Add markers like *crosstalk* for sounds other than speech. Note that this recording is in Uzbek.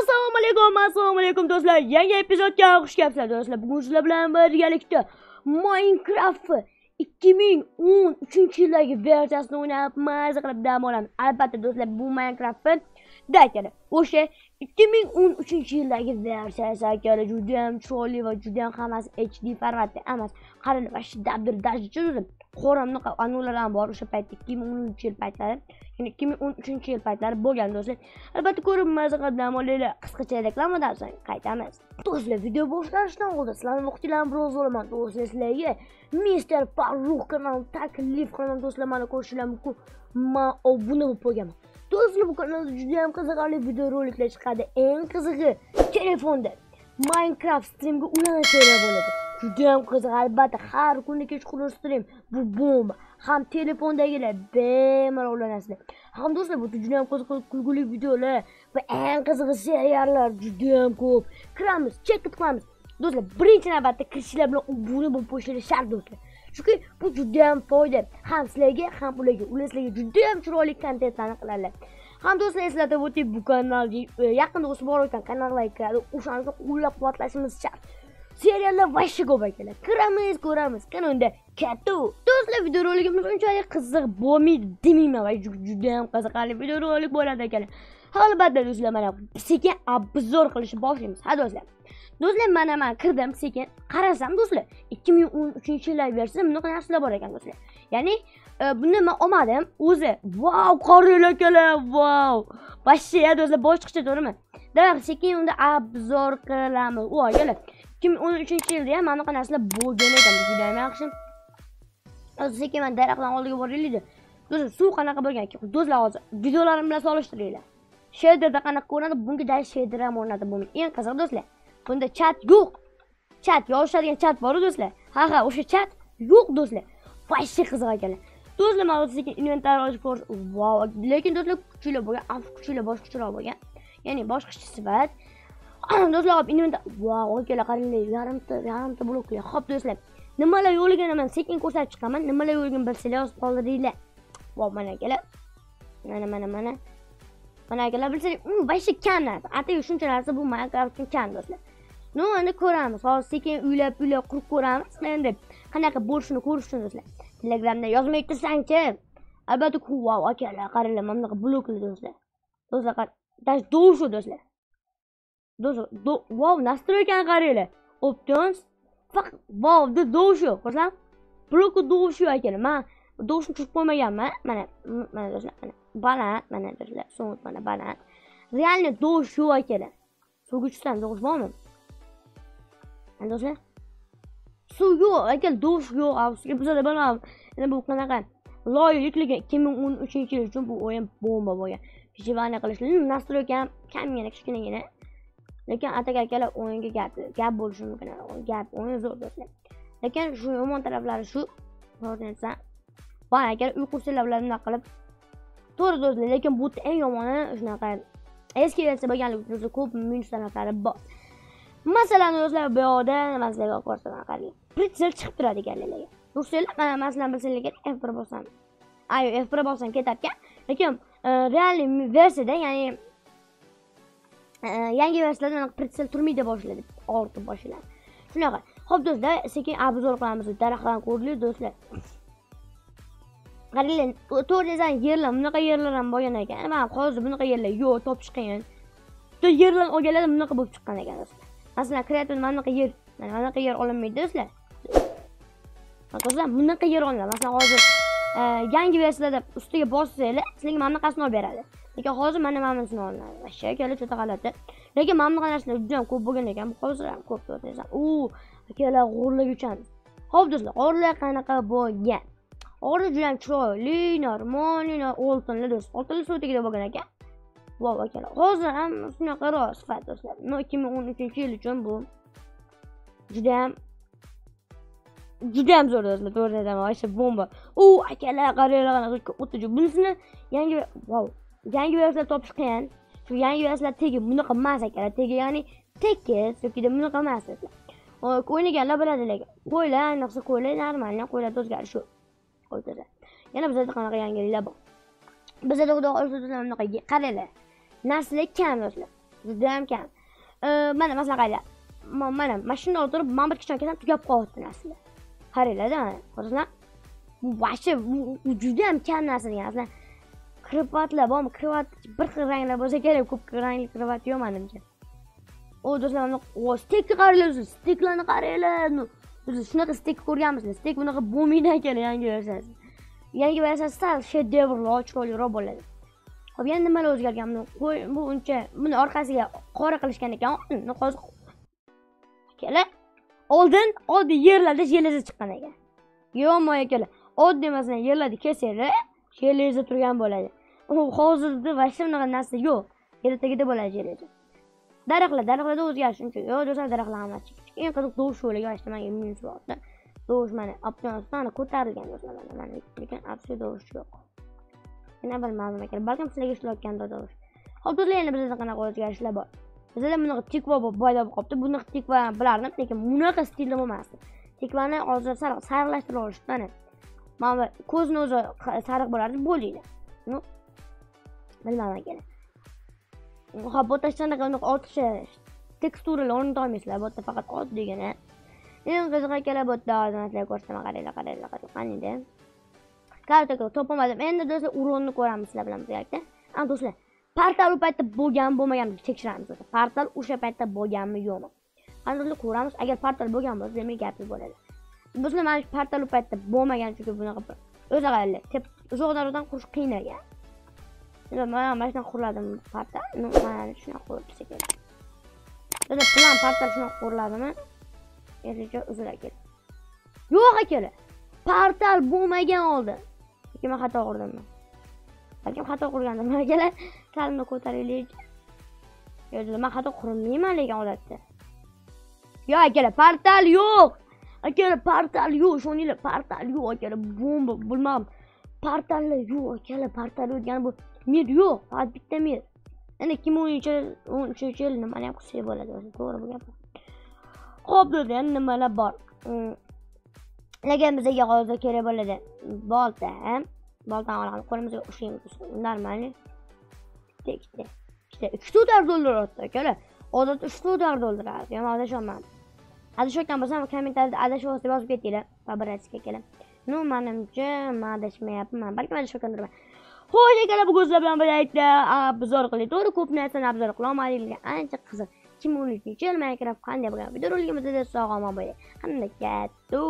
assalomu alaykum assalomu alaykum do'stlar. Yangi epizodga xush kelibsizlar do'stlar. Bugun sizlar bilan birgalikda minecraft ikki ming o'n uchinchi yildagi versiyasini o'ynab maza qilib dam olamiz. Albatta do'stlar bu minecraft dakada o'sha ikki ming o'n uchinchi yildagi versiyasi akala judayam chiroyli va judayam hammasi hd formatda emas qaranglar va dabdil dajchi o'zi qo'ramni anular ham bor o'sha paytda ikki ming o'ninchi yil paytlari ya'ni ikki ming o'n uchinchi yil paytlari bo'lgan do'stlar. Albatta ko'rib maza qilib dam olinglar qisqacha reklamadan so'ng qaytamiz. Do'stlar video boshlanishidan oldin sizlarni vaqtinglarni biroz olaman do'stlar sizlarga mister farruh kanal taklif qilaman do'stlar. Mani ko'rishinglar mumkin. Man obuna bo'lib qo'yganman. Do'stlar bu kanalda judayam qiziqarli videoroliklar chiqadi eng qizig'i telefonda. Minecraft streamga ulanishlar bo'ladi judayam qiziq albatta har kuni kechqurun stream. Bu bomba ham telefondagilar bemalol ulanasizlar ham do'stlar bu judayam qiziq kulguli videolar va eng qizig'i seriallar judayam ko'p kiramiz chekka qilamiz do'stlar birinchi navbatda kirishlar bilan obuna bo'lib qo'yishinglar shart do'stlar. Chunki bu judayam foyda. Ham sizlarga ham ularga. Ular sizlarga judayam chiroyli kontentlarni qiladilar ham do'stlar eslatib o'tay bu kanalga e, yaqinda o'sib borayotgan kanallar kiradi. O'shani qo'llab quvvatlashimiz shart seriallar voобще ko'p akalar kiramiz ko'ramiz. Qani unda katta do'stlar videorolikimiz unchalik qiziq bo'lmaydi demayman va judayam qiziqarli videorolik bo'ladi akalar. Albatta do'stlar mana sekin obzor qilishni boshlaymiz ha do'stlar do'stlar mana man kirdim. Sekin qarasam do'stlar ikki ming o'n uchinchi yillar versiya bunaqa narsalar bor ekan do'stlar. Ya'ni e, buni man olmadim o'zi vau qaranglar akalar vau! Вообще do'stlar boshqacha to'g'rimi? Davlat sekin unda obzor qilamiz voy akalar ikki ming o'n uchinchi yilda ham mana bunaqa narsalar bo'lgan ekan judayam yaxshi. Hozir sekin mana daraxtlarni oldiga boraylikda. Do'stlar suv qanaqa bo'lgan do'stlar hozir videolarim bilan solishtiringlar shederda qanaqa ko'rinadi bunga даже shader ham o'rnatib bo'lmaydi eng qizig'i do'stlar. Bunda chat yo'q. Chat yozishadigan chat boru do'stlar. Ha ha o'sha chat yo'q do'stlar. Вообще qiziq ekanlar. Do'stlar man sizga inventar ochib ko'rish vau lekin do'stlar kuchlilar bo'lgan kuchlilar kuchliroq bo'lgan. Ya'ni boshqacha sifat. *clears throat* Do'stlar hop inventar vau akalar qaranglar yarimta yarimta blok hop do'stlar nimalar yo'qligini man sekin ko'rsatib chiqaman. Nimalar yo'qligini bilsanglar yozib qoldiringlar vau mana akalar mana mana mana. Mana akalar bilsanglar hmm, вообще kam narsa atigi shuncha narsa bu minecraft uchun kam do'stlar ну endi ko'ramiz hozir sekin uylab uylab qurib ko'ramiz endi qanaqa bo'lishini ko'rish uchun do'stlar telegramda yozmay tursangchi albatta vau akalar qaranglar mana bunaqa bloklar do'stlar do'stlar даже dosho do'stlar Wow, настройкani qaranglar. Options. Faqat wow, de do'shu. Ko'rsam, bloku dosho ekan. Men do'shni tushib qo'ymaganman. Mana, mana do'stlar, mana baland, mana birlar so'ng mana baland. Realni do'shu ekan. Suvga tushsam do'sh bormi? Mana do'stlar. Suv yo'q, ekan do'sh yo'q. Afsuski bizda bilmadim. Endi bu qanaqa loyihaliklarga 2013 yil uchun bu o'yin bomba bo'lgan. Festivalni qilishlar, настройка ham kamgina, kichkinagina. lekin atak akalar o'yinga gap gap bo'lishi mumkin gap o'yin zo'r do'stlar lekin shu yomon taraflari shu aytsam va agar uyqu bilan bunaqa qilib to'g'ri do'stlar lekin bu eng yomoni shunaqa. Eski versiya bo'lganligi uchun ko'p minus taraflari bor. Masalan do'stlar bu yoqda nima sizlarga ko'rsataman qarang pritsel chiqib turadi ekanlarga do'stlar mana masalan bilsanglar kerak f bir bosam ayo f bir bosam ketarkan lekin e, realniy versiyada ya'ni e, yangi versiyada anaqa pritsel turmaydi boshladi og'ritib boshlaydi shunaqa. Ho'p do'stlar sekin obzor qilamiz daraxtlarni ko'rdik do'stlar. Qaranglar to'g'ri yerlar bunaqa yerlar ham bo'lgan ekan. Mana hozir bunaqa yerlar yo'q topish qiyin bitta yerlarni olganlarda bunaqa bo'lib chiqqan ekan do'stlar. Masalan kreativ mana bunaqa yer mana bunaqa yer olinmaydi do'stlar. Do'stlar bunaqa yer olinadi. Masalan hozir e, yangi versiyada ustiga bossanglar sizlarga mana bunaqasini olib beradi. Lekin hozir mana mana bunisini olinadi. Вообще akalar juda g'alati. Lekin mana bunaqa narsalar juda ham ko'p bo'lgan ekan. Hozir ham ko'p u akalar g'o'rlarga uchamiz ho'p do'stlar g'orlar qanaqa bo'lgan? G'orlar juda chiroyli normalniy oltinli do'st. Oltinli suv bo'lgan ekan. Vau akalar hozir ham shunaqaroq sifat do'stlar. Ikki ming o'n uchinchi yil uchun bu judayam judayam zo'r do'stlar. To'g'ri aytaman вообще bomba. U akalar qaranglar qanaqa o'ta bunisini yangi vau yangi versiya topish qiyin shu yangi versiyalar tegi bunaqa emas akalar. Tegi ya'ni tekis yokida bunaqa emas o'ynaganlar biladi lekin qo'ylar ayniqsa qo'ylar normalniy qo'ylarda o'zgarish yo'q yana bizada qanaqa yangiliklar bor? Bizada xudo xohlasa bunaqa qaranglar narsalar kam do'stlar judayam kam. Mana masalan qaranglar mana mashinada o'tirib man bir kichkina tugab qolyapti narsalar qaranglarda mana ko'rdingizlar bu вообще u judayam kam narsa degan aslida krivatlar bormi? Krivat bir xil ranglar bo'lsa kerak ko'p rangli krivat yo'q manimcha. O do'stlar mana qaranglar steklarni qaranglar biz shunaqa stek ko'rganmisizlar stek bunaqa bo'lmaydi ekan yangi versiyasi yangi versiyasi sal shedevrroq chiroyliroq bo'ladi. Hop yana nimalar o'zgargan buni qo'y bu uncha buni orqasiga qora qilishgan ekan uni hozir akalar oldin oddiy yerlarda железо chiqqan ekan. Yo'q akala oddiy masalan yerlarda kelsanglar железо turgan bo'ladi. U hozirda вообще bunaqa narsa yo'q. Yer tagida bo'ladi железо daraxtlar daraxtlarda o'zgarish uncha yo'q. Do'stlar daraxtlar hammasi eng qiziq dovush yo'liga вообще manga minus bo'ldi dovush mana olib mana ko'tarilgan do'stlar mana lekin вообще dovush yo'q. Yana bilmadim ekan balkim sizlarga ishlayotgandir dovush. Hop do'stlar yana bizda qanaqa o'zgarishlar bor? Bizada bunaqa tikva paydo bo'lib qolibdi bunaqa tikva bilardim lekin bunaqa stilda bo'lmasdi. Tikvani hozir sariq sariqlashtirib olishdi mana mana bu ko'zni o'zi sariq bo'lardi bo'linglar ну bilmadim kerak hop bu yerda sanaqa unaqa ortiqcha tekstura o'rnata olmaysizlar bu yerda faqat oddiygina eng qiziq akalar bu yerda hozir man sizlarga ko'rsataman qaranglar qaranglar qaranglar qaniydi karta topolmadim endi do'stlar uronni ko'ramiz sizlar bilan birgalikda ana do'stlar portal u paytda bo'lgan bo'lmaganmi tekshiramiz portal o'sha paytda bo'lganmi yo'qmi ana ko'ramiz agar portal bo'lgan bo'lsa demak gapi bo'ladi do'stlar mana shu portal u paytda bo'lmagan chunki bunaqa o'zi qaranglar uzoqdan uzoqdan qurish qiyin ekan mana mana shunaqa quriladimi portal mana shunaqa qurilsa kerak do'stlar plan portal shunaqa quriladimi eslika uzr aka yo'q akalar portal bo'lmagan oldi. lekin men xato qurdimmi balkim xato qurgandim. *laughs* Akalar kalimni ko'taraylik. Yo'q men xato qurmayman lekin odatda. Yo'q akalar portal yo'q. Akalar portal yo'q. Ishoninglar portal yo'q akalar bomba bilmadim portallar yo'q akalar portal yo'q ya'ni bu. Mir yo'q. Faqat bitta mir endi ikki ming o'ninchi o'n uchinchi yil nimani ham qilsak bo'ladi o'zi to'g'ri bu gap ho'p do'stlar yana nimalar bor Mm, lekin bizga hozir kerak bo'ladi bolta boltani olamiz qo'limizga ushlaymiz нормально ikkita ikkita ikkita ikkita udar to'ldiryapti akalar odatda uchta udar dollar yomon adashyapman adashayotgan bo'lsam kommentariyada adashyapsiz deb yozib ketinglar побратски akalar ну manimcha man adashmayapman balkim adashayotgandirman xo'sh akalar bugun sizlar bilan birgalikda obzor qilaylik. to'g'ri ko'p narsani obzor qilolmadik ancha qiziq ikki ming o'n uchinchi yil minecraft qanday bo'lgan videoroligimizda sog' omon bo'ling hamda katta